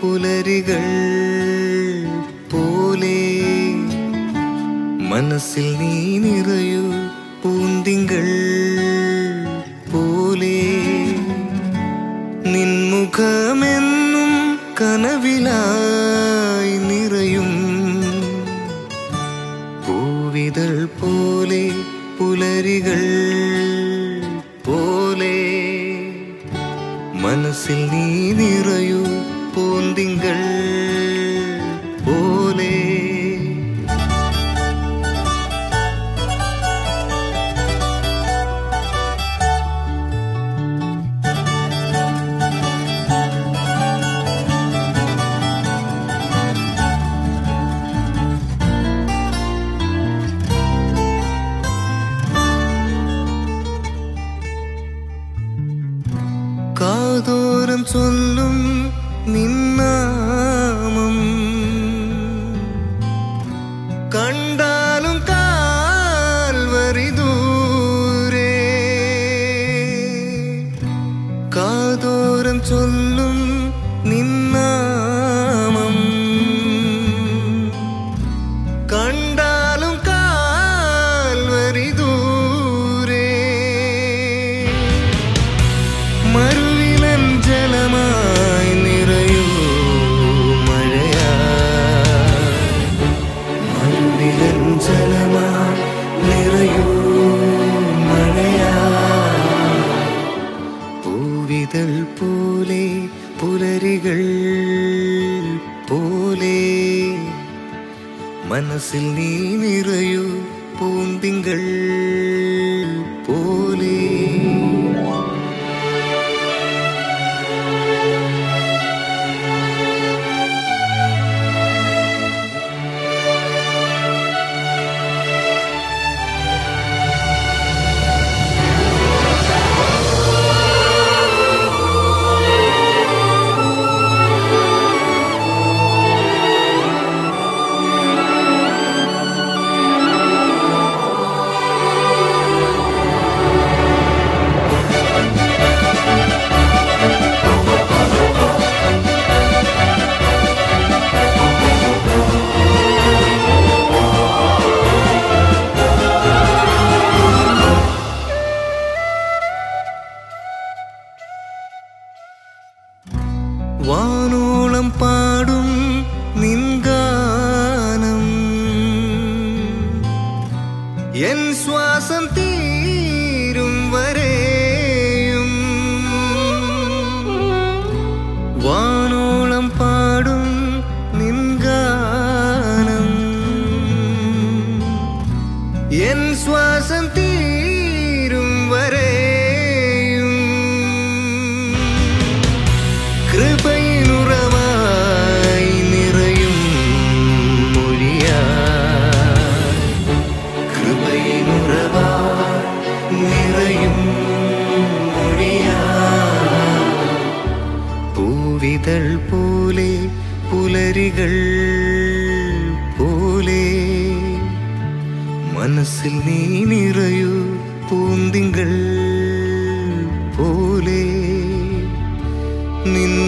പുലരികൾ പോലെ മനസ്സിൽ നീ നിറയൂ പൂന്തിങ്കൾ പോലെ നിൻമുഖമെന്നും കനവിലായി നിറയും പൂവിതൾ പോലെ പുലരികൾ മനസ്സിൽ നീ നിറയൂ പൂന്തിങ്കൾ. കാതോരം ചൊല്ലും നിന്നാമം കണ്ടാലും കാൽവരി ദൂരെ കാതോരം ചൊല്ലും നിന്നാമം பூவிதழ் போலே புலரிகள் போலே. மனசில் நீ நிறையோ பூந்திங்கள். என் சுவாசம் தீரும் வரையும். கிருபை நுறவாய் நிறையும் மொழியா? கிருபை நுறவாய் நிறையும் மொழியா? பூவிதழ் போலே புலரிகள் മനസ്സിൽ നീ നിറയൂ പൂന്തിങ്കൾ പോലെ. നിൻമുഖ